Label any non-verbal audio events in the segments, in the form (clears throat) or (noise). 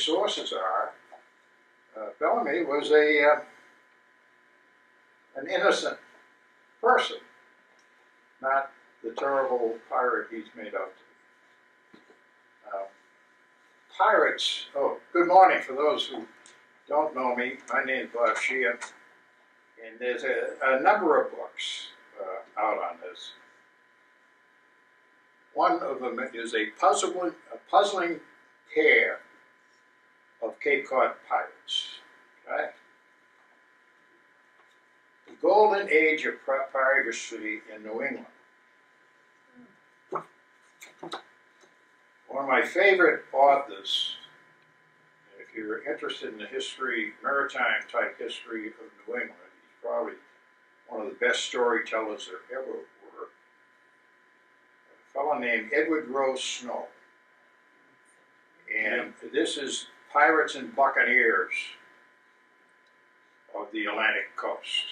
sources are, uh, Bellamy was a uh, an innocent person, not the terrible pirate he's made out to be. Uh, pirates. Oh, good morning for those who don't know me. My name is Bob Sheehan, and there's a, a number of books uh, out on this. One of them is a puzzling, a puzzling pair of Cape Cod pirates. Okay? The golden age of piracy in New England. One of my favorite authors, if you're interested in the history, maritime type history of New England, he's probably one of the best storytellers there ever were. A fellow named Edward Rowe Snow. And this is Pirates and Buccaneers of the Atlantic coast.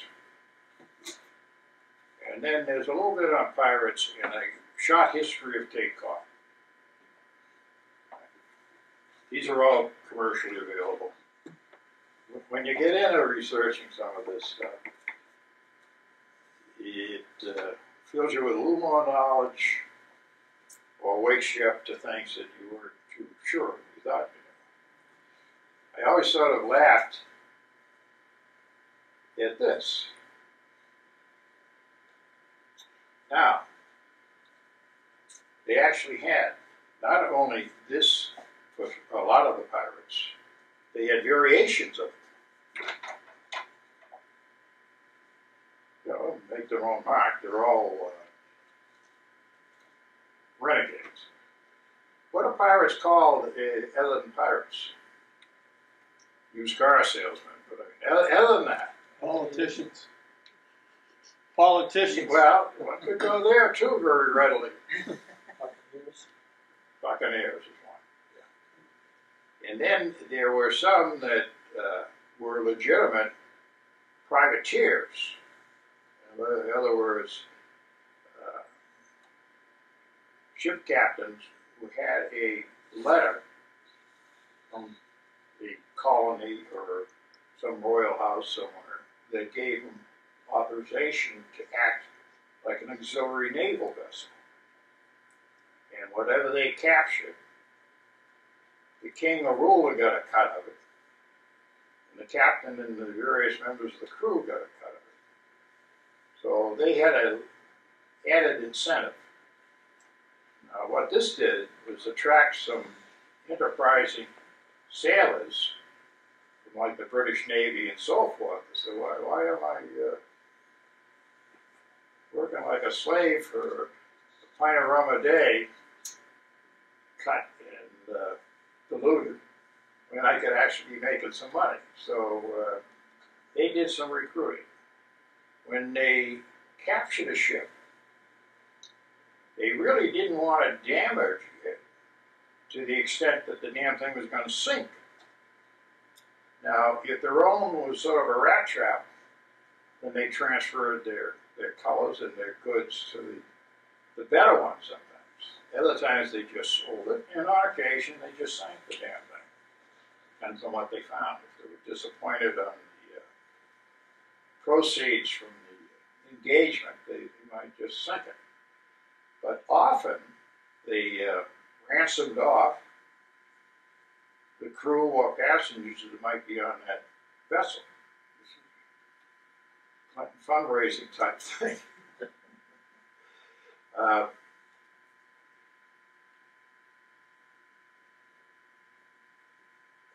And then there's a little bit on pirates in a short history of Cod. These are all commercially available. When you get into researching some of this stuff, it uh, fills you with a little more knowledge or wakes you up to things that you weren't too sure you thought. I always sort of laughed at this. Now, they actually had not only this for a lot of the pirates, they had variations of it. You know, make their own mark. They're all uh, renegades. What are pirates called uh, other pirates? Used car salesmen. But I mean, other than that, Politicians. Politicians. well, one could go there too very readily. (laughs) Buccaneers is one. And then there were some that uh, were legitimate privateers. In other words, uh, ship captains who had a letter from the colony or some royal house somewhere that gave them authorization to act like an auxiliary naval vessel. And whatever they captured, the king or ruler got a cut of it. And the captain and the various members of the crew got a cut of it. So they had an added incentive. Now, what this did was attract some enterprising sailors like the British Navy and so forth. Said, why, why am I uh, working like a slave for a pint of rum a day, cut and uh, diluted, when I could actually be making some money? So uh, they did some recruiting. When they captured a ship, they really didn't want to damage it to the extent that the damn thing was going to sink. Now, if their own was sort of a rat trap, then they transferred their, their colors and their goods to the, the better ones sometimes. Other times they just sold it, and on occasion they just sank the damn thing. Depends on what they found. If they were disappointed on the uh, proceeds from the engagement, they, they might just sink it. But often they uh, ransomed off the crew or passengers that might be on that vessel. Fundraising type thing. (laughs) uh,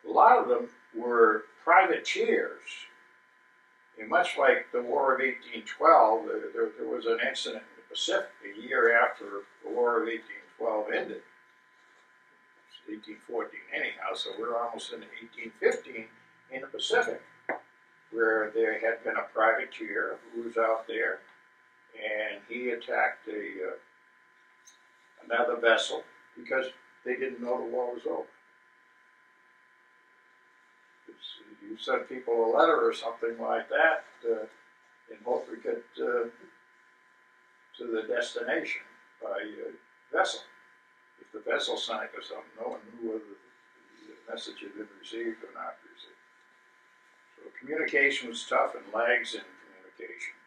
a lot of them were privateers. And much like the War of 1812, there, there, there was an incident in the Pacific a year after the War of 1812 ended 1814 anyhow, so we're almost in 1815 in the Pacific, where there had been a privateer who was out there, and he attacked a uh, another vessel because they didn't know the war was over. It's, you send people a letter or something like that uh, in hope we get uh, to the destination by uh, vessel the vessel sank or something, no one knew whether the message had been received or not received. So communication was tough and lags in communication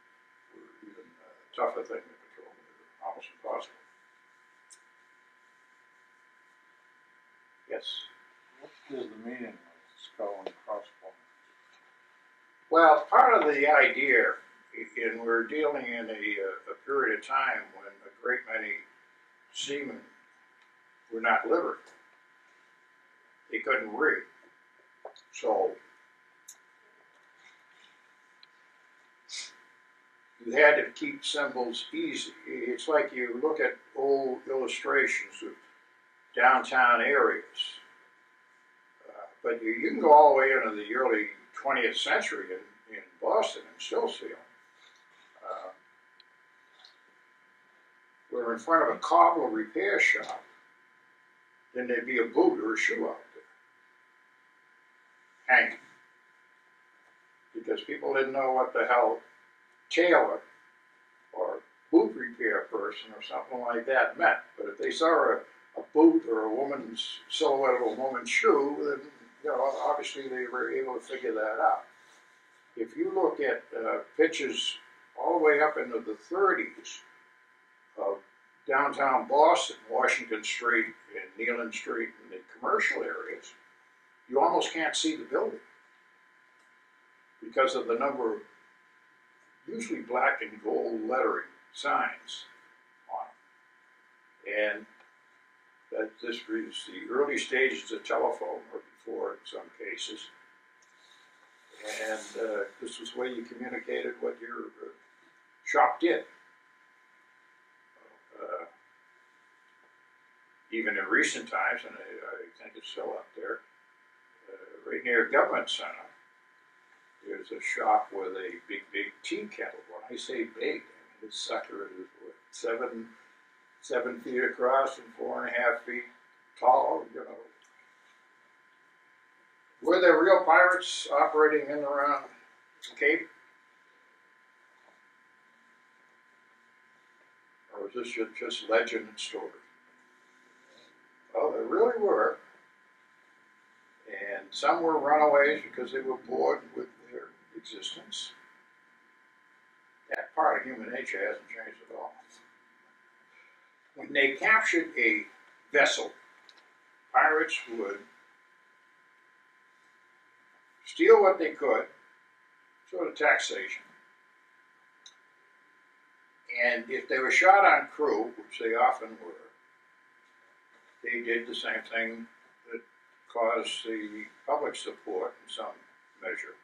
were even a tougher thing to control, almost impossible. Yes? What is the meaning of skull and crossbones? Well, part of the idea, and we're dealing in a, uh, a period of time when a great many seamen were not literate. They couldn't read. So you had to keep symbols easy. It's like you look at old illustrations of downtown areas. Uh, but you, you can go all the way into the early 20th century in, in Boston and still see them. Uh, we're in front of a cobble repair shop, then there'd be a boot or a shoe out there hanging. Because people didn't know what the hell tailor or boot repair person or something like that meant. But if they saw a, a boot or a woman's silhouette of a woman's shoe, then you know obviously they were able to figure that out. If you look at uh, pictures all the way up into the 30s of downtown Boston, Washington Street and Nealon Street and the commercial areas, you almost can't see the building because of the number of usually black and gold lettering signs on them. And that this is the early stages of telephone, or before in some cases. And uh, this was the way you communicated what your uh, shop did. Uh, even in recent times, and I, I think it's still up there, uh, right near Government Center, there's a shop with a big, big tea kettle. When I say big, I mean this sucker is what, seven, seven feet across and four and a half feet tall. You know, were there real pirates operating in around Cape? Or is this just legend and story? Oh, well, there really were. And some were runaways because they were bored with their existence. That part of human nature hasn't changed at all. When they captured a vessel, pirates would steal what they could, sort of taxation. And if they were shot on crew, which they often were, they did the same thing that caused the public support in some measure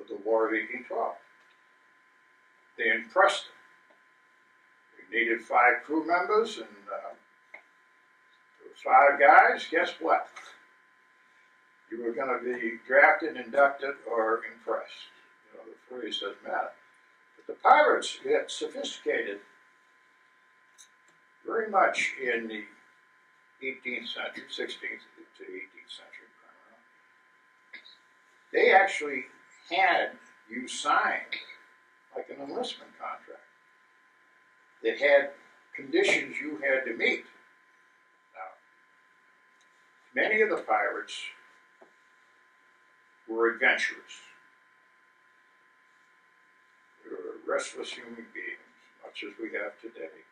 of the War of 1812. They impressed them. We needed five crew members, and uh, five guys. Guess what? You were going to be drafted, inducted, or impressed. You know, the phrase doesn't matter. But the pirates get sophisticated very much in the 18th century, 16th to 18th century primarily. They actually had you sign like an enlistment contract that had conditions you had to meet. Now, many of the pirates were adventurous. They were restless human beings, much as we have today.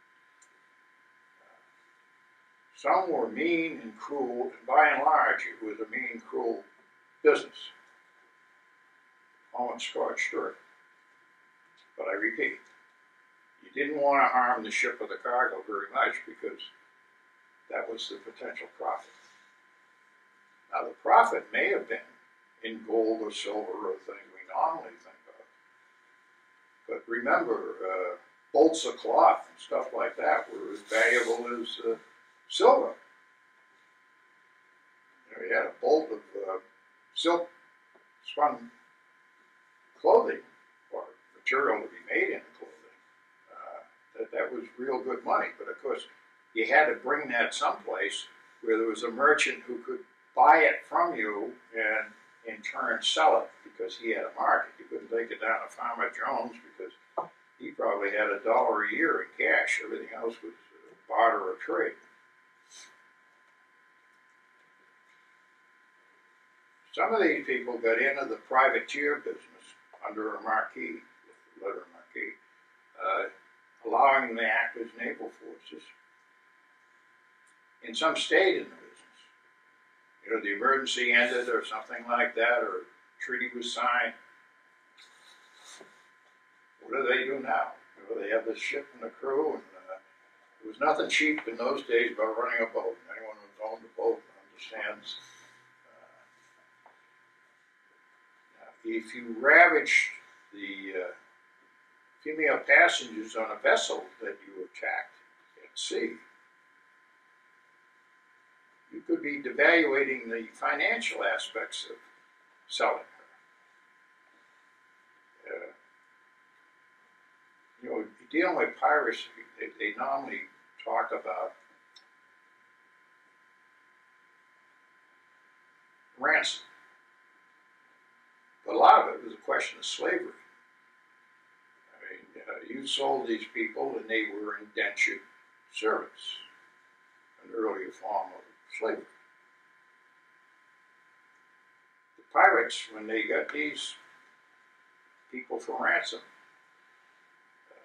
Some were mean and cruel, and by and large, it was a mean, cruel business. Almost scorched earth. But I repeat, you didn't want to harm the ship or the cargo very much because that was the potential profit. Now, the profit may have been in gold or silver or things we normally think of. But remember, uh, bolts of cloth and stuff like that were as valuable as uh, silver. You know, you had a bolt of uh, silk spun clothing or material to be made into clothing. Uh, that that was real good money. But of course, you had to bring that someplace where there was a merchant who could buy it from you and in turn sell it because he had a market. You couldn't take it down to Farmer Jones because he probably had a dollar a year in cash. Everything else was barter or trade. Some of these people got into the privateer business under a marque, letter marque, uh, allowing them to act as naval forces. And some stayed in the business. You know, the emergency ended or something like that, or treaty was signed. What do they do now? You know, they have the ship and the crew, and uh, was nothing cheap in those days about running a boat. Anyone who's owned a boat understands. Uh, now, if you ravage the uh, female passengers on a vessel that you attacked at sea, you could be devaluating the financial aspects of selling her. Uh, you know, dealing with piracy, they, they normally talk about ransom. A lot of it was a question of slavery. I mean, uh, you sold these people and they were indentured servants, an earlier form of slavery. The pirates, when they got these people for ransom,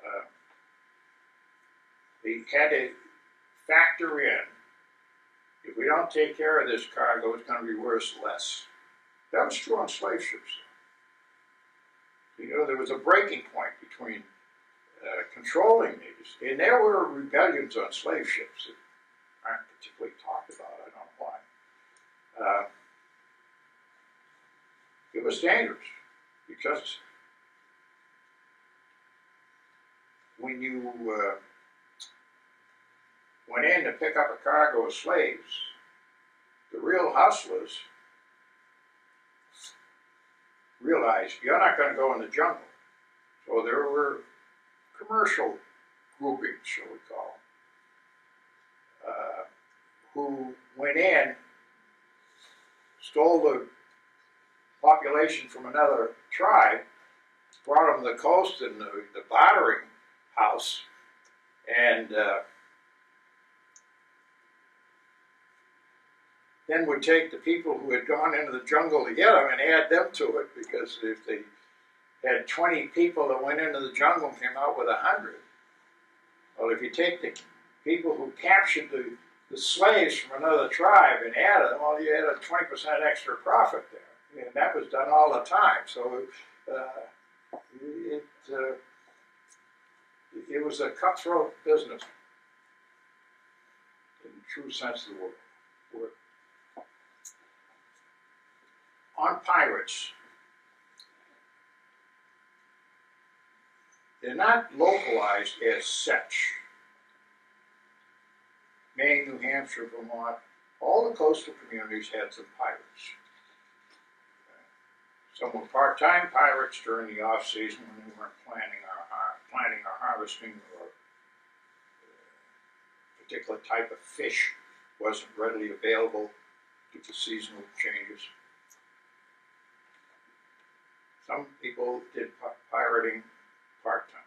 uh, they had to factor in if we don't take care of this cargo, it's going to be worth less. That was true on slave ships. You know, there was a breaking point between uh, controlling these, and there were rebellions on slave ships that aren't particularly talked about. I don't know why. Uh, it was dangerous because when you uh, went in to pick up a cargo of slaves, the real hustlers realized you're not going to go in the jungle. So there were commercial groupings, shall we call them, uh, who went in, stole the population from another tribe, brought them to the coast in the, the bartering house, and uh, then would take the people who had gone into the jungle to get them and add them to it because if they had 20 people that went into the jungle and came out with 100, well, if you take the people who captured the, the slaves from another tribe and added them, well, you had a 20% extra profit there. And that was done all the time. So uh, it, uh, it was a cutthroat business in the true sense of the word. On pirates, they're not localized as such. Maine, New Hampshire, Vermont, all the coastal communities had some pirates. Some were part-time pirates during the off-season when we weren't planting our planting or harvesting or a particular type of fish wasn't readily available due to seasonal changes. Some people did pirating part time.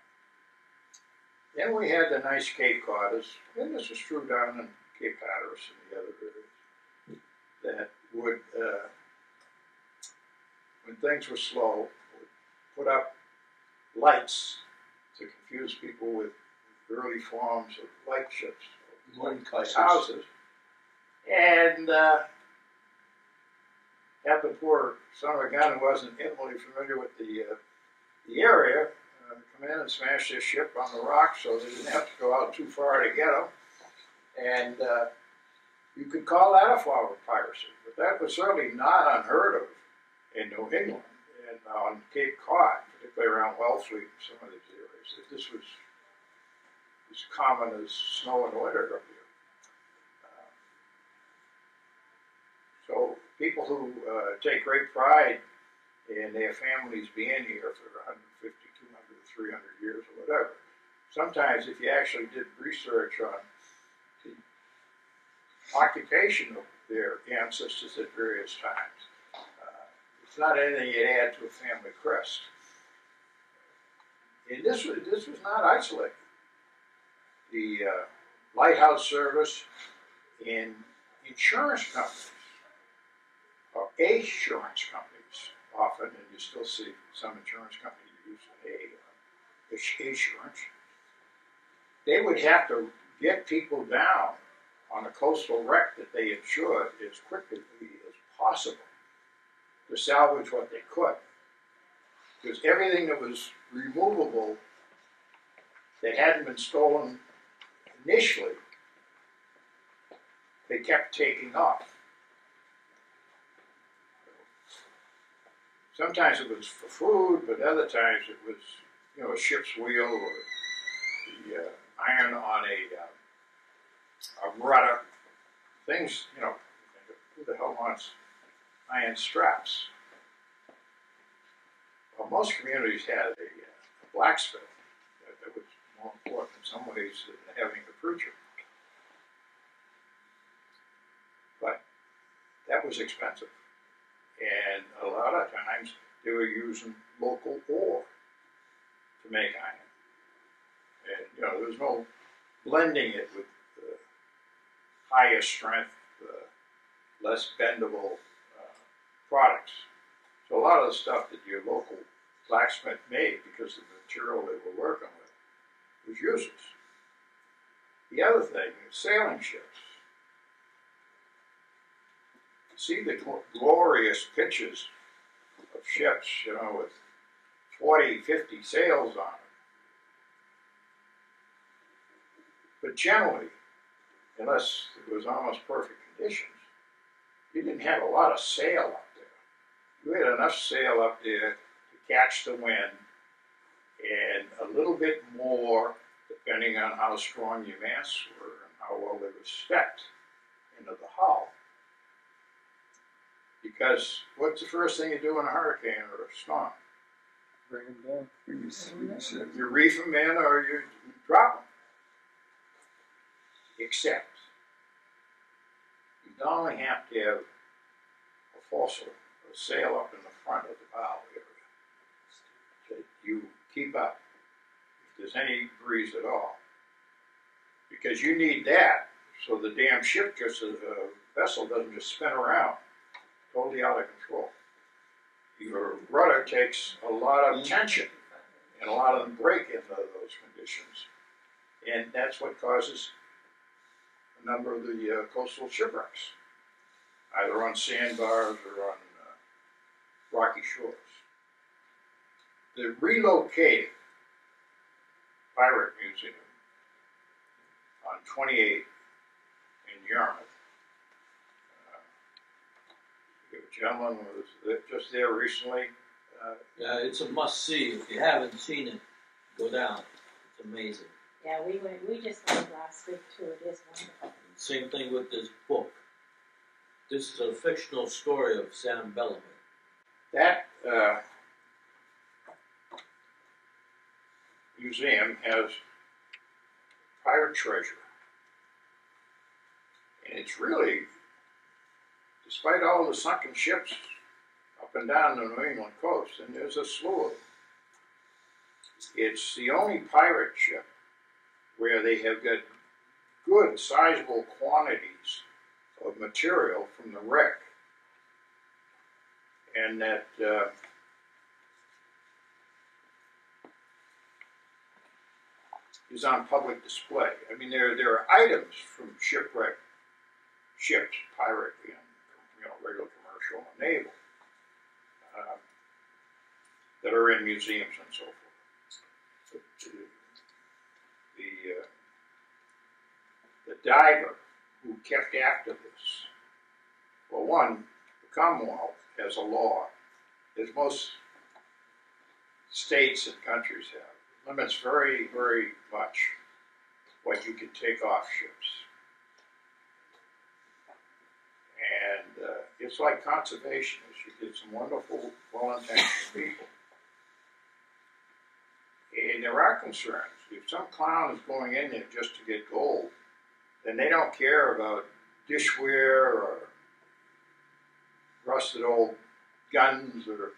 Then we had the nice Cape Codders, and this is true down in Cape Hatteras and the other areas, that would, uh, when things were slow, would put up lights to confuse people with early forms of light ships, houses. And uh, had the poor son of a gun who wasn't intimately familiar with the uh, the area uh, come in and smash their ship on the rocks, so they didn't have to go out too far to get them. And uh, you could call that a form of piracy, but that was certainly not unheard of in New England and on Cape Cod, particularly around Wellfleet and some of these areas. This was as common as snow in winter up here. Uh, so people who uh, take great pride in their families being here for 150, 200, 300 years or whatever. Sometimes, if you actually did research on the occupation of their ancestors at various times, uh, it's not anything you'd add to a family crest. And this was, this was not isolated. The uh, lighthouse service and insurance companies are insurance companies often, and you still see some insurance companies use A, uh, insurance. They would have to get people down on a coastal wreck that they insured as quickly as possible to salvage what they could. Because everything that was removable that hadn't been stolen initially, they kept taking off. Sometimes it was for food, but other times it was, you know, a ship's wheel or the uh, iron on a, uh, a rudder. Things, you know, who the hell wants iron straps? Well, most communities had a, uh, a blacksmith that, that was more important in some ways than having a preacher. But that was expensive. And a lot of times they were using local ore to make iron. And, you know, there was no blending it with uh, higher strength, less bendable uh, products. So a lot of the stuff that your local blacksmith made because of the material they were working with was useless. The other thing sailing ships. See the gl- glorious pictures of ships, you know, with 40, 50 sails on them. But generally, unless it was almost perfect conditions, you didn't have a lot of sail up there. You had enough sail up there to catch the wind and a little bit more depending on how strong your masts were and how well they were stepped into the hull. Because what's the first thing you do in a hurricane or a storm? Bring them down. When you, you reef them in or you drop them. Except, you don't only have to have a foresail, a sail up in the front of the bow area that you keep up if there's any breeze at all. Because you need that so the damn ship just, a, a vessel doesn't just spin around totally out of control. Your rudder takes a lot of tension and a lot of them break into those conditions. And that's what causes a number of the uh, coastal shipwrecks, either on sandbars or on uh, rocky shores. The relocated Pirate Museum on 28 in Yarmouth. Uh, the gentleman was just there recently. Uh, Yeah, it's a must see. If you haven't seen it, go down. It's amazing. Yeah, we went, we just went last week too, it is wonderful. Same thing with this book. This is a fictional story of Sam Bellamy. That uh, museum has pirate treasure. And it's really, despite all the sunken ships up and down the New England coast, and there's a slew of them, it's the only pirate ship where they have got good sizable quantities of material from the wreck. And that uh, is on public display. I mean, there there are items from shipwreck ships, pirate you know and naval, uh, that are in museums and so forth. Uh, the uh, the diver who kept after this, well, one, the Commonwealth has a law, as most states and countries have, limits very, very much what you can take off ships. And uh, it's like conservationists. You get some wonderful, well-intentioned people. And there are concerns. If some clown is going in there just to get gold, then they don't care about dishware or rusted old guns or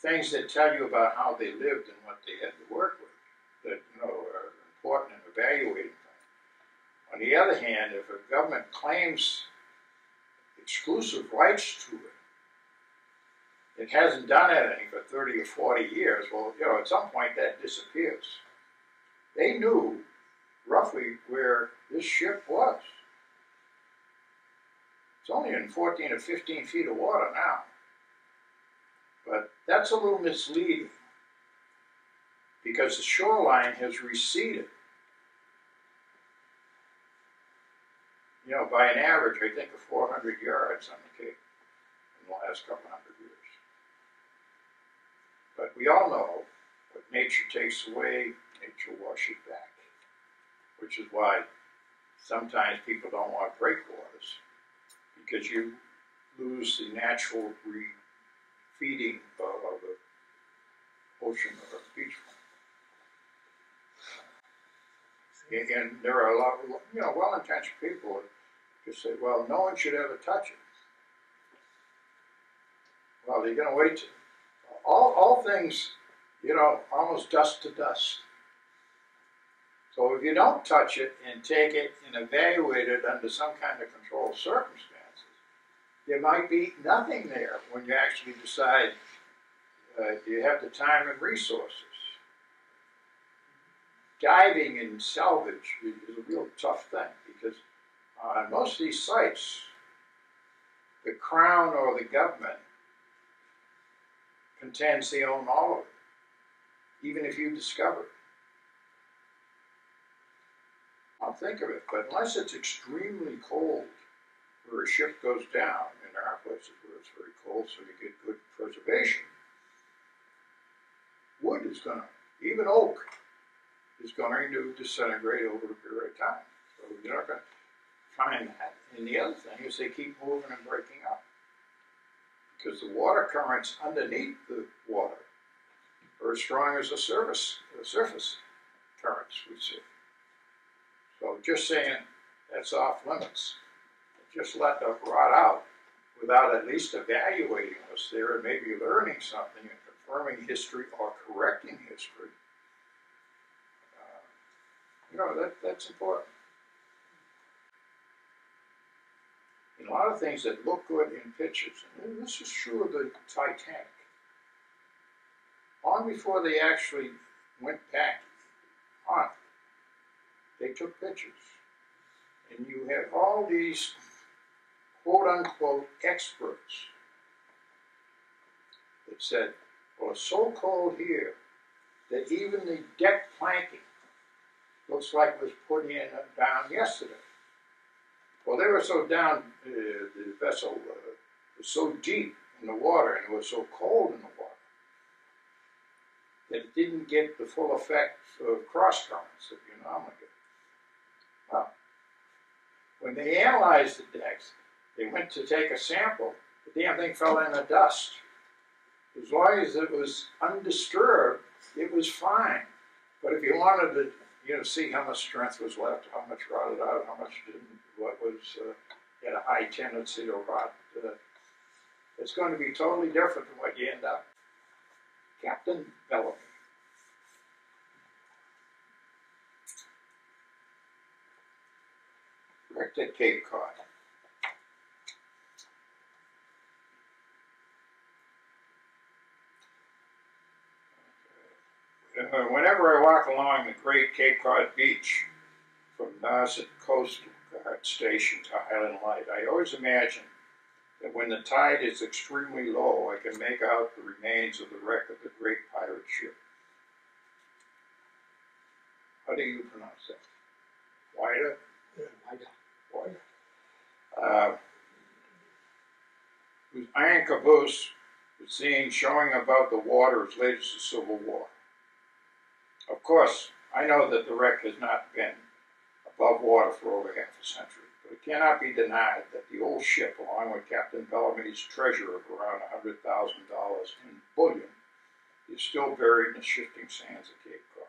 things that tell you about how they lived and what they had to work with that you know are important in evaluating things. On the other hand, if a government claims exclusive rights to it, it hasn't done anything for thirty or forty years, well, you know, at some point that disappears. They knew roughly where this ship was. It's only in fourteen or fifteen feet of water now. But that's a little misleading. Because the shoreline has receded. You know, by an average, I think of four hundred yards on the Cape in the last couple hundred years. But we all know what nature takes away, nature washes back. Which is why sometimes people don't want breakwaters, because you lose the natural refeeding of, of the ocean or beachfront. And, and there are a lot, of you know, well-intentioned people say, well, no one should ever touch it. Well, they're gonna wait, all, all things, you know, almost dust to dust. So if you don't touch it and take it and evaluate it under some kind of controlled circumstances, there might be nothing there when you actually decide uh, you have the time and resources. Diving and salvage is a real tough thing because on most of these sites, the crown or the government contends they own all of it, even if you discover it. I'll think of it, but unless it's extremely cold where a ship goes down, and there are places where it's very cold, so you get good preservation, wood is gonna, even oak, is going to disintegrate over a period of time. So you're not gonna find that. And the other thing is they keep moving and breaking up. Because the water currents underneath the water are as strong as the surface, the surface currents we see. So just saying that's off limits, just let them rot out without at least evaluating us there and maybe learning something and confirming history or correcting history. Uh, You know, that, that's important. And a lot of things that look good in pictures, and this is true of the Titanic. Long before they actually went back on they took pictures. And you have all these quote unquote experts that said, well, it's so cold here that even the deck planking looks like it was put in down yesterday. Well, they were so down, uh, the vessel uh, was so deep in the water and it was so cold in the water that it didn't get the full effect of cross currents that you. Well, when they analyzed the decks, they went to take a sample, the damn thing fell in the dust. As long as it was undisturbed, it was fine. But if you wanted to, you know, see how much strength was left, how much rotted out, how much didn't, what was uh, had a high tendency to rot, uh, it's going to be totally different than what you end up. Captain Bellamy. Wrecked at Cape Cod. Uh, whenever I walk along the Great Cape Cod Beach from Nauset Coast Station to Highland Light, I always imagine that when the tide is extremely low, I can make out the remains of the wreck of the great pirate ship. How do you pronounce that? Whydah? Whydah. Uh, whose iron caboose was seen showing above the water as late as the Civil War. Of course, I know that the wreck has not been above water for over half a century, but it cannot be denied that the old ship, along with Captain Bellamy's treasure of around $100,000 in bullion, is still buried in the shifting sands of Cape Cod.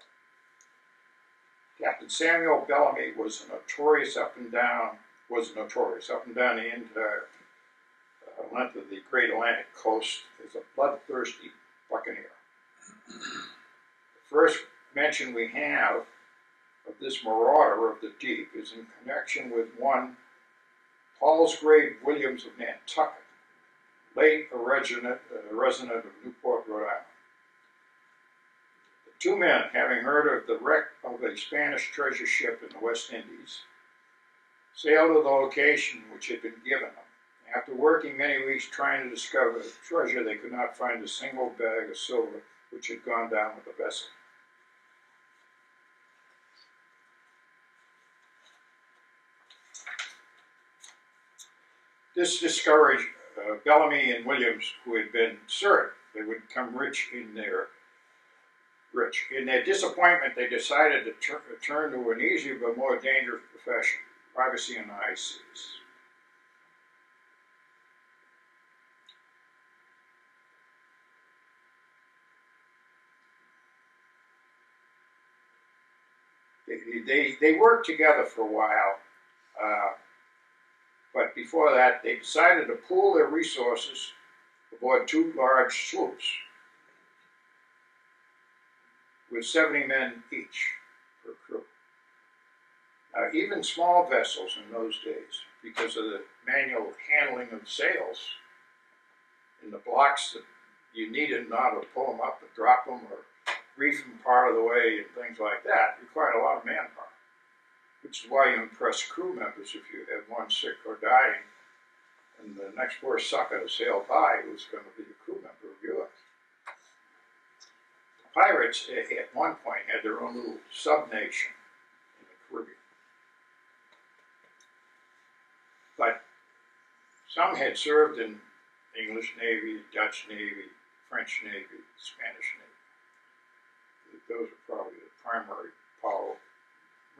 Captain Samuel Bellamy was a notorious up and down, was notorious up and down the entire uh, length of the Great Atlantic coast as a bloodthirsty buccaneer. The first mention we have of this marauder of the deep is in connection with one Paulsgrave Williams of Nantucket, late a resident, uh, a resident of Newport, Rhode Island. The two men, having heard of the wreck of a Spanish treasure ship in the West Indies, sailed to the location which had been given them. After working many weeks trying to discover the treasure, they could not find a single bag of silver which had gone down with the vessel. This discouraged uh, Bellamy and Williams, who had been certain they would come rich in their rich. In their disappointment, they decided to tur- turn to an easier but more dangerous profession: privacy the high. They, they, they worked together for a while, uh, but before that, they decided to pool their resources aboard two large sloops with 70 men each per crew. Now, even small vessels in those days, because of the manual handling of sails and the blocks that you needed order to pull them up and drop them or reef them part of the way and things like that, required a lot of manpower. Which is why you impress crew members if you have one sick or dying, and the next worst sucker to sail by was going to be a crew member of yours. The pirates at one point had their own little sub-nation in the Caribbean. But some had served in English Navy, Dutch Navy, French Navy, Spanish Navy. Those are probably the primary power,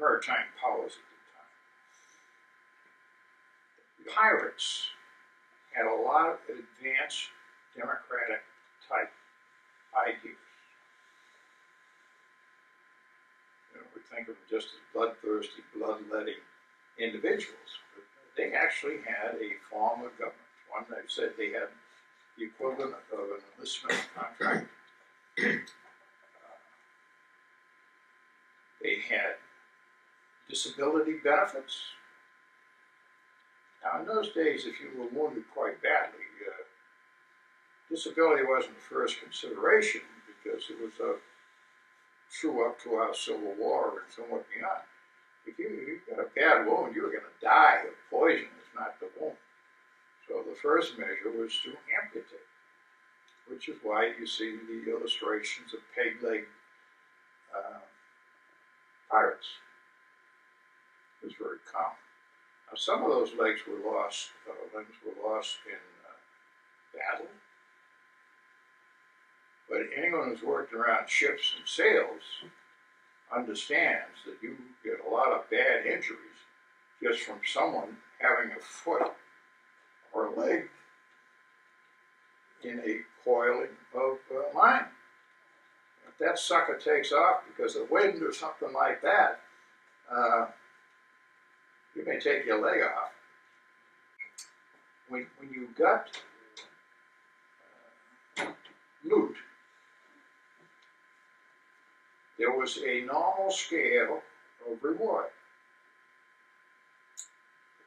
maritime powers at the time. Pirates had a lot of advanced democratic type ideas. You know, we think of them just as bloodthirsty, bloodletting individuals, but they actually had a form of government. One that said they had the equivalent of an enlistment contract. (clears throat) Uh, they had disability benefits. Now, in those days, if you were wounded quite badly, uh, disability wasn't the first consideration because it was a true up to our Civil War and somewhat beyond. If you, you got a bad wound, you were going to die of poison, if not the wound. So the first measure was to amputate, which is why you see the illustrations of peg leg uh, pirates. Was very common. Now, some of those legs were lost, uh, limbs were lost in uh, battle. But anyone who's worked around ships and sails understands that you get a lot of bad injuries just from someone having a foot or a leg in a coiling of uh, line. If that sucker takes off because of wind or something like that, uh, you may take your leg off. When, when you got uh, loot, there was a normal scale of reward.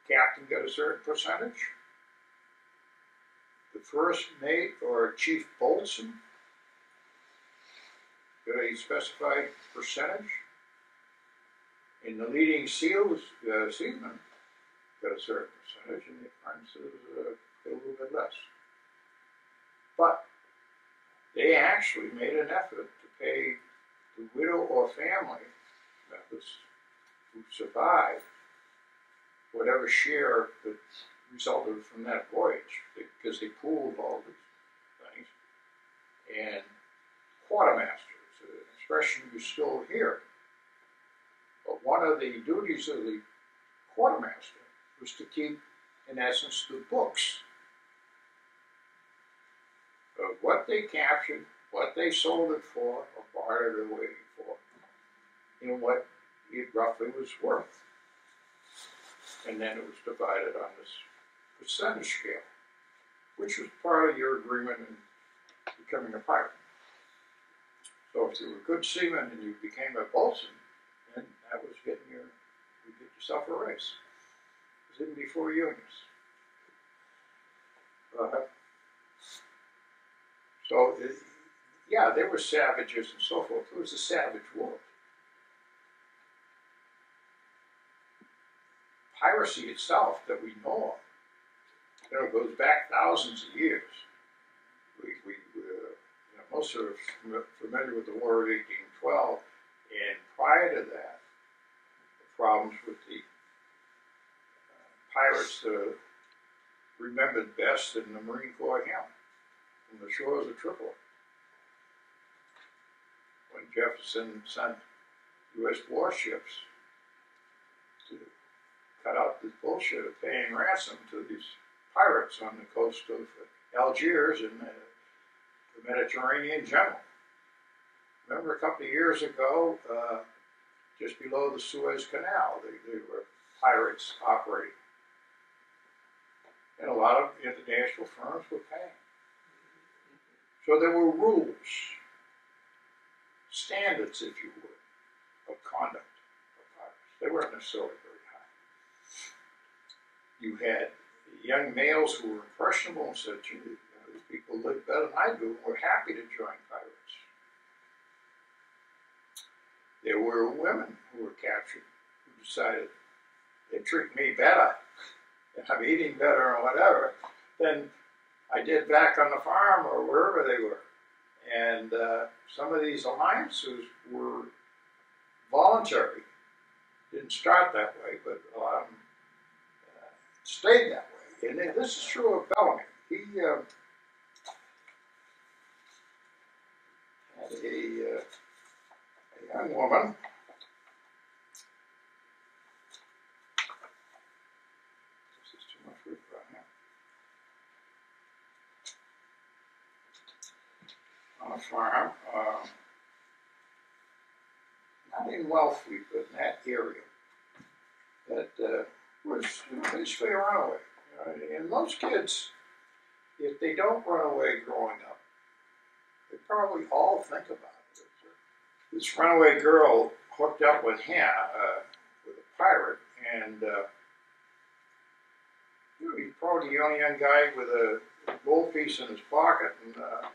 The captain got a certain percentage. The first mate or chief boatswain got a specified percentage. And the leading seals, uh, seaman got a certain percentage, and the apprentices uh, got a little bit less. But they actually made an effort to pay the widow or family members who survived whatever share that resulted from that voyage, because they pooled all these things. And quartermasters, an expression you still hear. But one of the duties of the quartermaster was to keep, in essence, the books of what they captured, what they sold it for, or bartered it away for, and what it roughly was worth. And then it was divided on this percentage scale, which was part of your agreement in becoming a pirate. So if you were a good seaman and you became a boatswain, was getting your, you get yourself a raise. It was even before unions. Uh, So, it, yeah, there were savages and so forth. It was a savage world. Piracy itself that we know of, you know, goes back thousands of years. We, we, uh, you know, most are familiar with the War of 1812, and prior to that, problems with the uh, pirates uh, remembered best in the Marine Corps hymn from the shores of Tripoli. When Jefferson sent U.S. warships to cut out this bullshit of paying ransom to these pirates on the coast of Algiers and uh, the Mediterranean general. Remember a couple of years ago, uh, just below the Suez Canal, they, they were pirates operating. And a lot of international firms were paying. So there were rules, standards, if you would, of conduct of pirates. They weren't necessarily very high. You had young males who were impressionable and said, you know, these people live better than I do, and we're happy to join pirates. There were women who were captured who decided they treat me better, and (laughs) I'm eating better or whatever, than I did back on the farm or wherever they were. And uh, some of these alliances were voluntary. Didn't start that way, but a lot of them uh, stayed that way. And this is true of Bellamy. He uh, had a, uh, a young woman. On a farm, uh, not in Wellfleet, but in that area, that uh, was basically a runaway. Know, and most kids, if they don't run away growing up, they probably all think about. This runaway girl hooked up with him, uh, with a pirate, and uh, know, he's probably the only young guy with a gold piece in his pocket. And uh,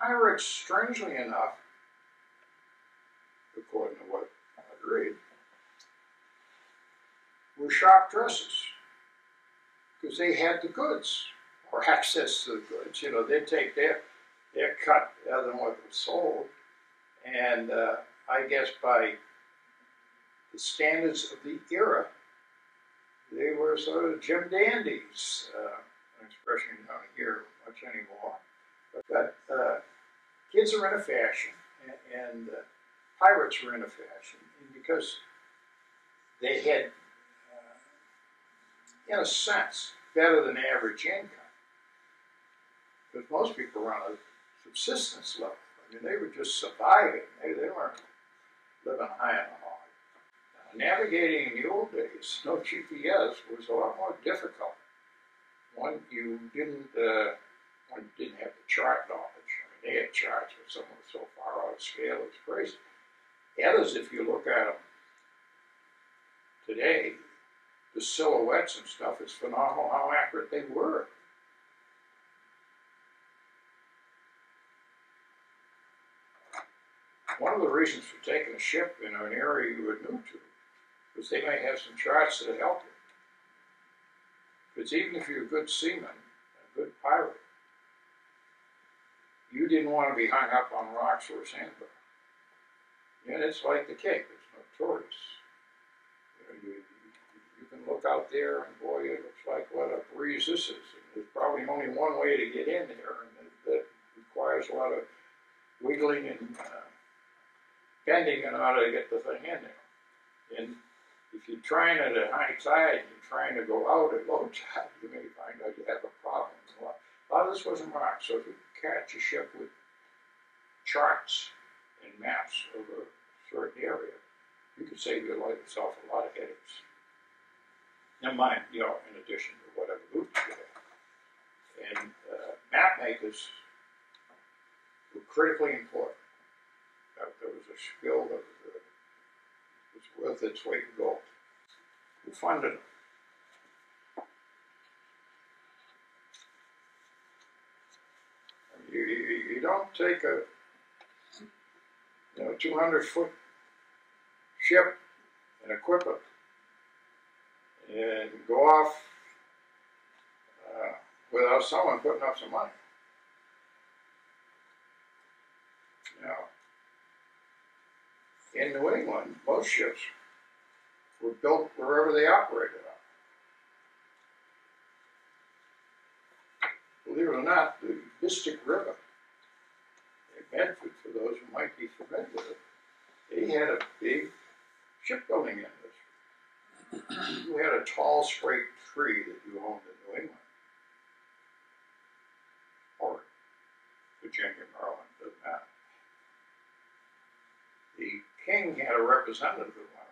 pirates, strangely enough, according to what I read, were sharp dressers because they had the goods or access to the goods. You know, they'd take their their cut other than what was sold, and uh, I guess by the standards of the era, they were sort of Jim dandies, uh, an expression you don't hear much anymore. But uh, kids are in a fashion, and, and uh, pirates were in a fashion, and because they had, uh, in a sense, better than average income. Because most people a subsistence level. I mean, they were just surviving. They, they weren't living high the hog. Uh, navigating in the old days, no GPS was a lot more difficult. One, you didn't, uh, one didn't have the chart knowledge. I mean, they had charts, but some were so far out of scale, it's crazy. The others, if you look at them today, the silhouettes and stuff, it's phenomenal how accurate they were. Reasons for taking a ship in an area you were new to because they may have some charts that help you. Because even if you're a good seaman, a good pirate, you didn't want to be hung up on rocks or sandbar. And it's like the Cape, it's notorious. You, know, you, you, can look out there and boy, it looks like what a breeze this is. And there's probably only one way to get in there, and that requires a lot of wiggling and uh, in order to get the thing in there. And if you're trying at high tide you're trying to go out at low (laughs) tide, you may find out you have a problem. A lot, a lot of this wasn't marked, so if you catch a ship with charts and maps of a certain area, you could save your life yourself a lot of headaches. Never mind, you know, in addition to whatever loot you have. And uh, map makers were critically important. That was a skill that uh, was worth its weight in gold. Who funded them? you don't take a, you know, two hundred foot ship and equip it and go off uh, without someone putting up some money. Now, in New England, most ships were built wherever they operated on. Believe it or not, the Mystic River in Medford, for those who might be familiar with it, they had a big shipbuilding industry. You had a tall, straight tree that you owned in New England. Or Virginia, Maryland, doesn't matter. The king had a representative around.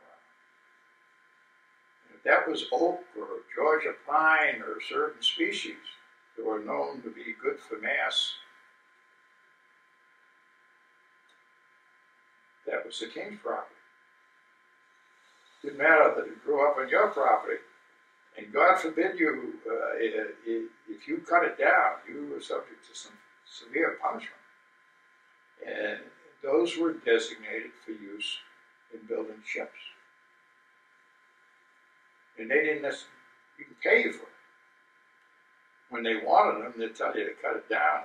And if that was oak or Georgia pine or certain species that were known to be good for mass, that was the king's property. Didn't matter that it grew up on your property, and God forbid you, uh, if you cut it down, you were subject to some severe punishment. And those were designated for use in building ships. And they didn't even pay for it. When they wanted them, they'd tell you to cut it down.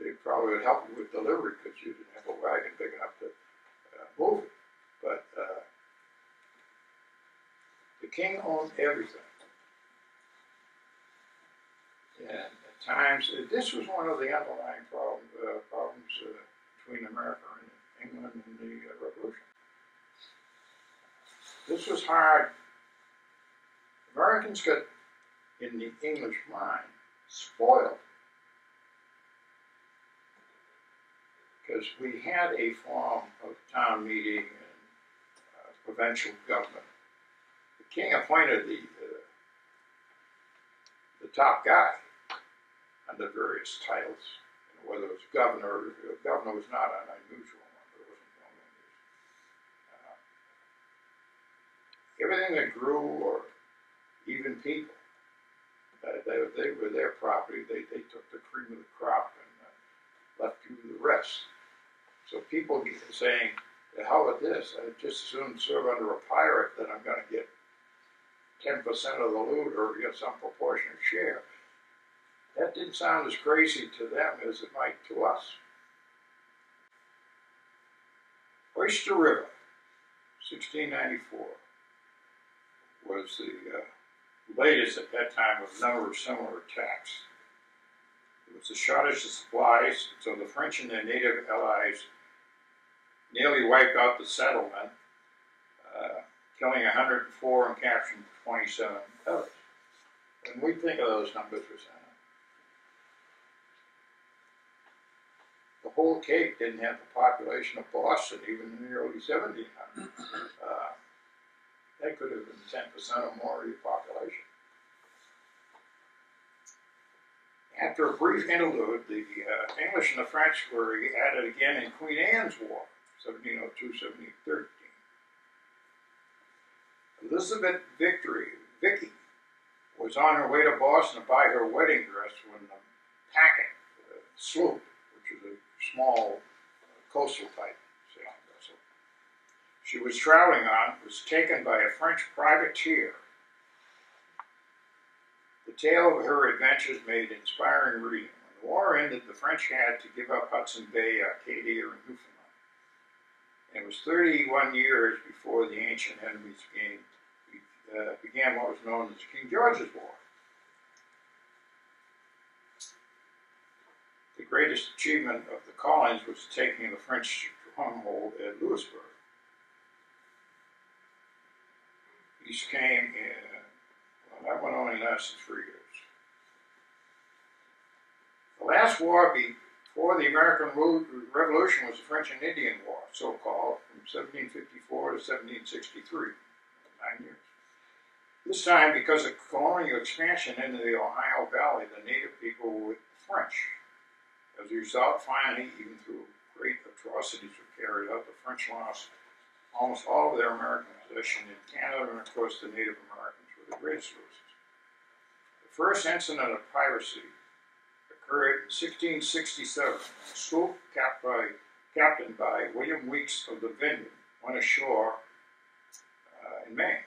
They probably would help you with delivery because you didn't have a wagon big enough to uh, move it. But uh, the king owned everything. And at times, this was one of the underlying problem, uh, problems uh, between America and England in the uh, Revolution. This was hard. Americans got, in the English mind, spoiled. Because we had a form of town meeting and uh, provincial government. The king appointed the, uh, the top guy under various titles whether it was governor, governor was not an unusual one, but it wasn't one. Uh, everything that grew, or even people, uh, they, they were their property. They, they took the cream of the crop and uh, left you the rest. So people saying, the hell with this, I just as soon serve under a pirate that I'm going to get 10% of the loot or get some proportionate share. That didn't sound as crazy to them as it might to us. Oyster River, 1694, was the uh, latest at that time of a number of similar attacks. It was a shortage of supplies, so the French and their native allies nearly wiped out the settlement, uh, killing 104 and capturing 27 others. When we think of those numbers, we're the whole Cape didn't have the population of Boston even in the early 1700s. Uh, that could have been 10% or more of your population. After a brief interlude, the uh, English and the French were at it again in Queen Anne's War, 1702 1713. Elizabeth Victory, Vicky, was on her way to Boston to buy her wedding dress when the packet, uh, sloop, small coastal type sailing vessel, she was traveling on was taken by a French privateer. The tale of her adventures made inspiring reading. When the war ended, the French had to give up Hudson Bay, Acadia, and Newfoundland. And it was 31 years before the ancient enemies began, uh, began what was known as King George's War. Greatest achievement of the colonies was taking the French stronghold at Louisbourg. These came in, well, that one only lasted three years. The last war before the American Revolution was the French and Indian War, so called, from 1754 to 1763, nine years. This time, because of colonial expansion into the Ohio Valley, the native people were French. As a result, finally, even through great atrocities were carried out, the French lost almost all of their American possession in Canada, and of course, the Native Americans were the greatest losers. The first incident of piracy occurred in sixteen sixty-seven. A sloop capped by, captained by William Weeks of the Vineyard went ashore uh, in Maine.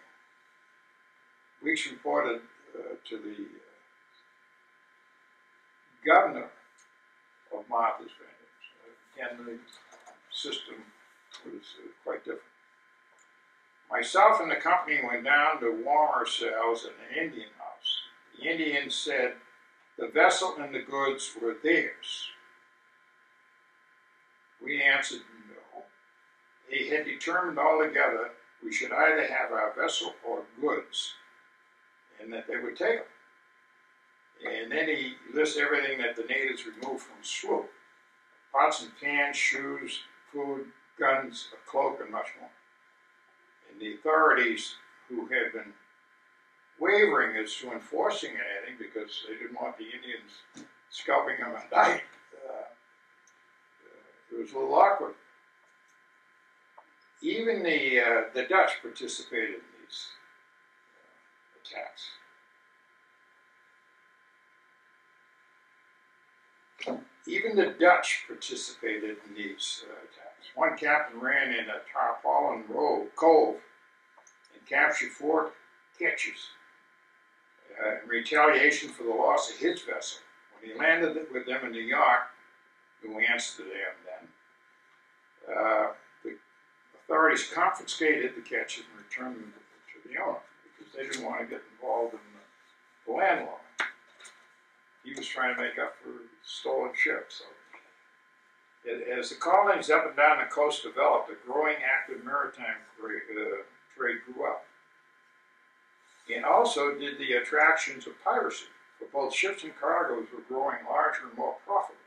Weeks reported uh, to the governor of Martha's Vineyard. Again, the system was uh, quite different. Myself and the company went down to warm ourselves at an Indian house. The Indians said the vessel and the goods were theirs. We answered no. They had determined altogether we should either have our vessel or goods, and that they would take them. And then he lists everything that the natives removed from the sloop pots and pans, shoes, food, guns, a cloak, and much more. And the authorities who had been wavering as to enforcing anything because they didn't want the Indians scalping them at night, uh, uh, it was a little awkward. Even the, uh, the Dutch participated in these uh, attacks. Even the Dutch participated in these uh, attacks. One captain ran in a tarpaulin row, cove and captured four ketches uh, in retaliation for the loss of his vessel. When he landed with them in New York, answered them then, uh, the authorities confiscated the ketches and returned them to the owner because they didn't want to get involved in the, the land law he was trying to make up for stolen ships. As the colonies up and down the coast developed, a growing active maritime trade, uh, grew up. And also did the attractions of piracy, for both ships and cargoes were growing larger and more profitable.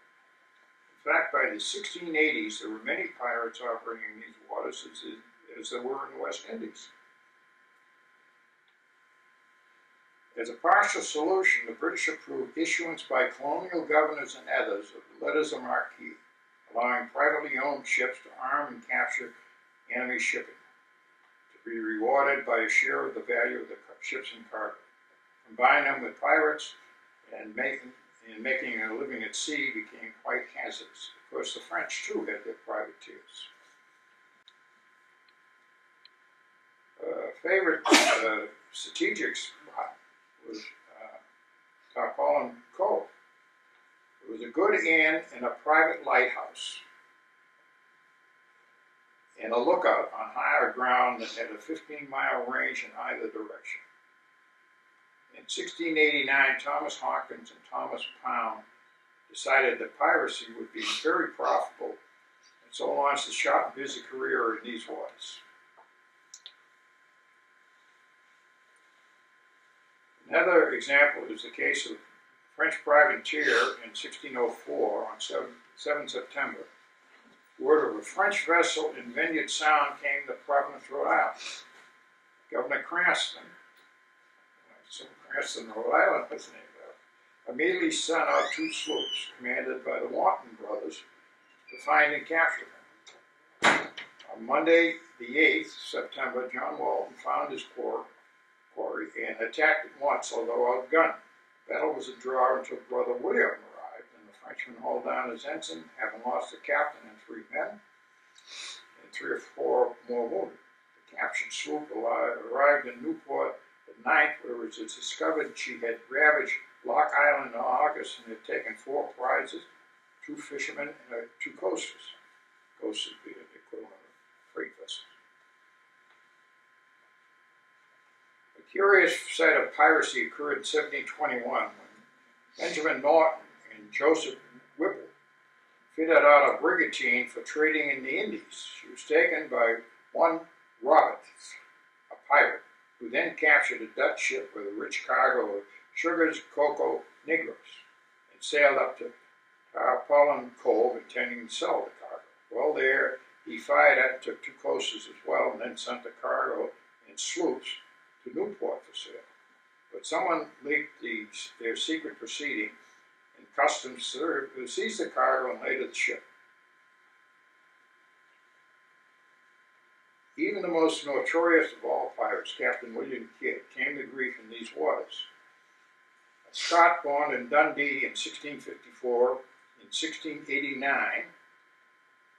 In fact, by the 1680s, there were many pirates operating in these waters as, as there were in the West Indies. As a partial solution, the British approved issuance by colonial governors and others of letters of marque, allowing privately owned ships to arm and capture enemy shipping, to be rewarded by a share of the value of the ships and cargo. Combine them with pirates and making, and making a living at sea became quite hazardous. Of course, the French too had their privateers. Uh, favorite uh, strategic spot was uh, Tarpaulin Cove. It was a good inn and a private lighthouse and a lookout on higher ground that had a 15 mile range in either direction. In 1689, Thomas Hawkins and Thomas Pound decided that piracy would be very profitable and so launched a short and busy career in these waters. Another example is the case of French privateer in 1604 on 7, 7 September. Word of a French vessel in Vineyard Sound came to Providence, Rhode Island. Governor Cranston, so Cranston, Rhode Island was named after, immediately sent out two sloops commanded by the Wanton brothers to find and capture them. On Monday, the 8th September, John Wanton found his quarry quarry and attacked it once, although outgunned. Battle was a draw until Brother William arrived, and the Frenchman hauled down his ensign, having lost a captain and three men, and three or four more wounded. The captured sloop arrived in Newport the night, where it was discovered she had ravaged Block Island in August and had taken four prizes, two fishermen, and two coasters. Coasters the equivalent of freight vessels. Curious sight of piracy occurred in 1721 when Benjamin Norton and Joseph Whipple fitted out a brigantine for trading in the Indies. She was taken by one Roberts, a pirate, who then captured a Dutch ship with a rich cargo of sugars, cocoa, negroes, and sailed up to Tarpaulin Cove intending to sell the cargo. Well, there he fired at and took two coasters as well, and then sent the cargo in sloops to Newport for sale. But someone leaked the, their secret proceeding, and Customs served, seized the cargo and later the ship. Even the most notorious of all pirates, Captain William Kidd, came to grief in these waters. A Scot born in Dundee in 1654. In 1689,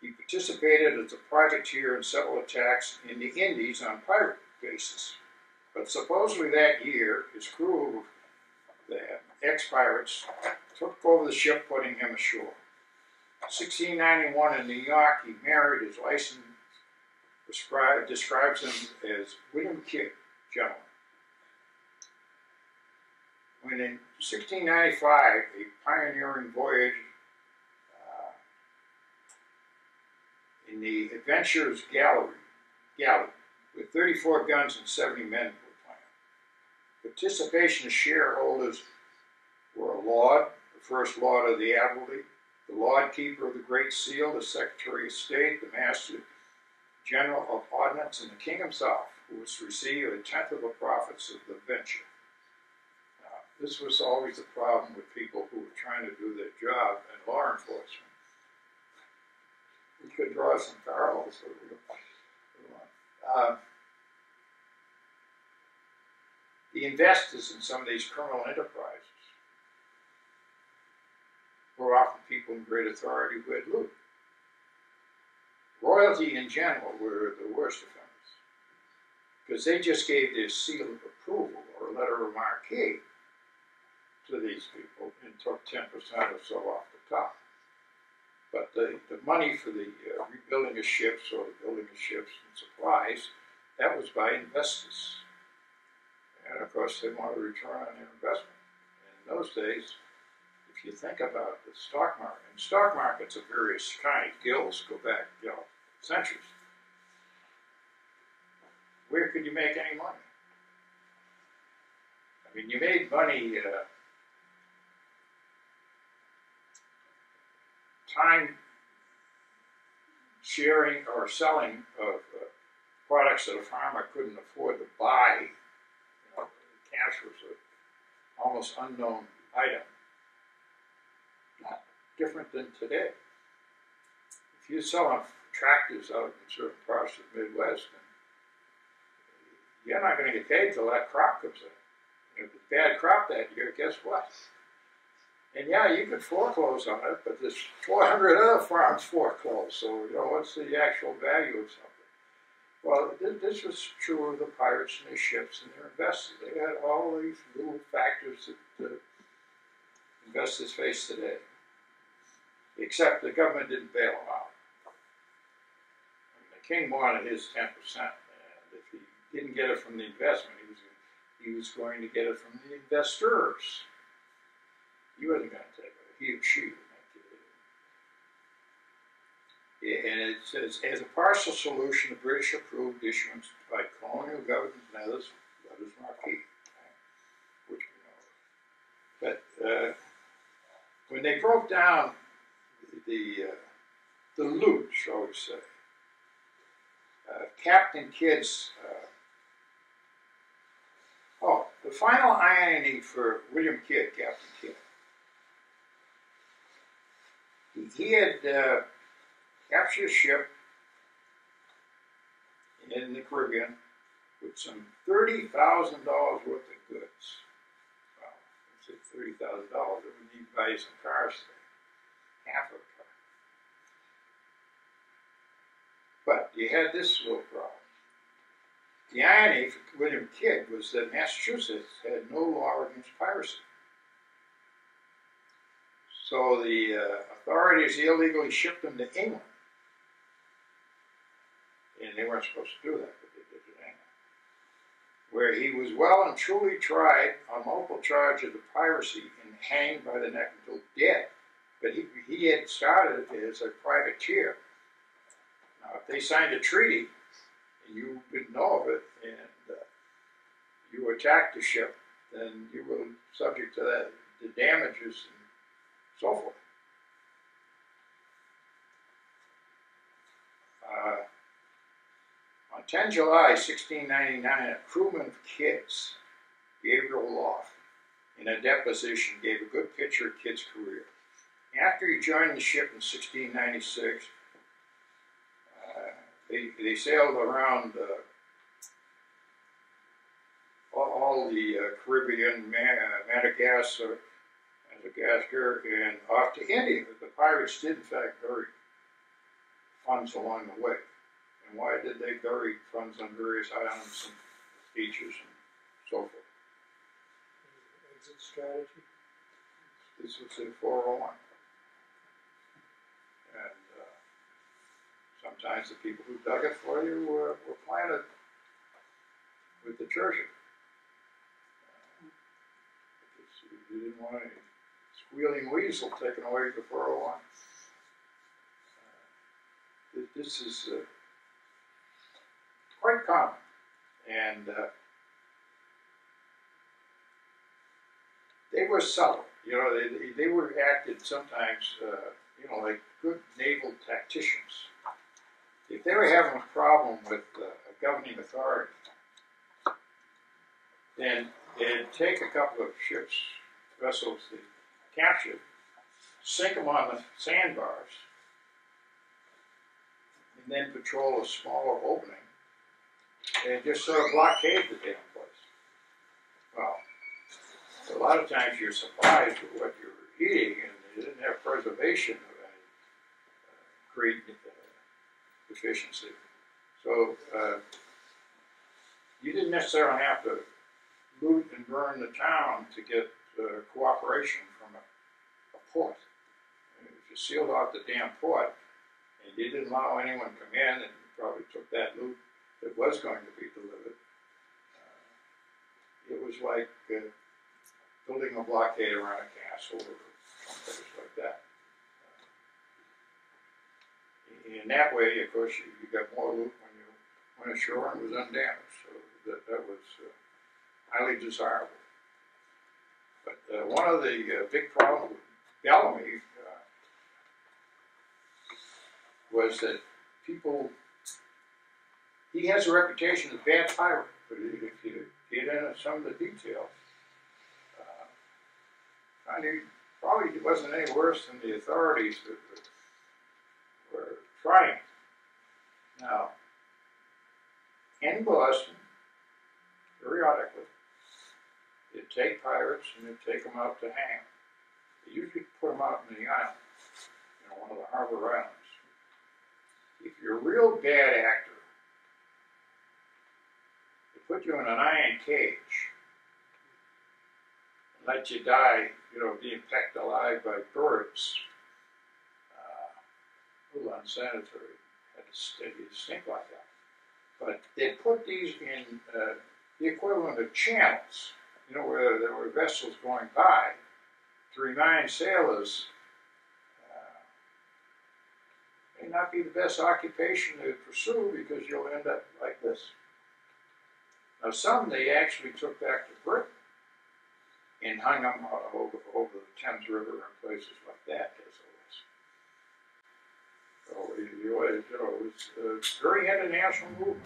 he participated as a privateer in several attacks in the Indies on pirate bases. But supposedly that year, his crew, the ex-pirates, took over the ship, putting him ashore. 1691 in New York, he married his license, described, describes him as William Kidd, gentleman. When in 1695, a pioneering voyage uh, in the Adventurers Gallery, Galley, with 34 guns and 70 men. Participation shareholders were a Lord, the first Lord of the Admiralty, the Lord Keeper of the Great Seal, the Secretary of State, the Master General of Ordnance, and the King himself, who was to receive a tenth of the profits of the venture. Uh, this was always the problem with people who were trying to do their job in law enforcement. We could draw some parallels. Uh, the investors in some of these criminal enterprises were often people in great authority who had loot. Royalty in general were the worst offenders because they just gave their seal of approval or a letter of marque to these people and took 10% or so off the top. But the, the money for the uh, rebuilding of ships or the building of ships and supplies, that was by investors. And of course, they want a return on their investment. And in those days, if you think about the stock market, and stock markets of various kinds, guilds go back, you know, centuries. Where could you make any money? I mean, you made money, uh, time sharing or selling of uh, products that a farmer couldn't afford to buy. Was an almost unknown item Not different than today. If you sell selling tractors out in certain parts of the Midwest, you're not going to get paid till that crop comes in. If it's a bad crop that year, guess what? And yeah, you could foreclose on it, but there's 400 other farms foreclosed, so you know what's the actual value of something? Well, th- this was true of the pirates and their ships and their investors. They had all these little factors that the investors face today except the government didn't bail them out. I mean, the king wanted his ten percent, and if he didn't get it from the investment, he was he was going to get it from the investors. He wasn't going to take it; he or she would make it. Yeah, And it says, as a partial solution, the British approved issuance by colonial governments and others, letters marquee, which we know. But uh, when they broke down the uh, the loot, shall we say. Uh, Captain Kidd's. Uh, oh, the final irony for William Kidd, Captain Kidd. He, he had captured a ship in the Caribbean with some thirty thousand dollars worth of goods. Well, I said thirty thousand dollars. We need to buy some cars today, half a car. But you had this little problem. The irony for William Kidd was that Massachusetts had no law against piracy. So the uh, authorities illegally shipped him to England. And they weren't supposed to do that, but they did it anyway. Where he was well and truly tried on multiple charges of piracy and hanged by the neck until dead. But he, he had started as a privateer. Now, if they signed a treaty and you didn't know of it and uh, you attacked the ship, then you were subject to that, the damages and so forth. Uh, on 10 July 1699, a crewman of Kidd's, Gabriel Loff, in a deposition gave a good picture of Kidd's career. After he joined the ship in 1696, uh, they, they sailed around uh, all the uh, Caribbean, Madagascar, Madagascar, and off to India. The pirates did in fact bury funds along the way. And why did they bury funds on various islands and beaches and so forth? Exit strategy. This was in four oh one. And, uh, sometimes the people who dug it for you were, were planted with the treasure. Uh, you didn't want a squealing weasel taken away the four oh one. This is, uh, quite common, and, uh, they were subtle. You know, they, they, were acted sometimes, uh, you know, like good naval tacticians. If they were having a problem with uh, a governing authority, then they'd take a couple of ships, vessels they captured, sink them on the sandbars, and then patrol a smaller opening, and just sort of blockade the damn place. Well, a lot of times you're surprised with what you're eating, and you didn't have preservation of any uh, great uh, deficiency. So uh, you didn't necessarily have to loot and burn the town to get uh, cooperation from a, a port. If you sealed off the damn port and you didn't allow anyone to come in, and you probably took that loot that was going to be delivered, uh, it was like uh, building a blockade around a castle or someplace like that. Uh, In that way, of course, you, you got more loot when you went ashore and was undamaged, so that, that was uh, highly desirable. But uh, one of the uh, big problems with Bellamy was that people, he has a reputation as a bad pirate, but if you get into some of the details, uh, he probably wasn't any worse than the authorities that were, were trying. Now, in Boston, periodically, they'd take pirates and they'd take them out to hang. They usually put them out in the island, you know, one of the harbor islands. If you're a real bad actor, put you in an iron cage and let you die, you know, being pecked alive by birds. Uh, a little unsanitary. Had to stink, like that. But they put these in uh, the equivalent of channels, you know, where there were vessels going by to remind sailors uh, may not be the best occupation to pursue because you'll end up like this. Now, some they actually took back to Britain and hung them uh, over, over the Thames River and places like that as uh, a list. So, you know, it was a very international movement.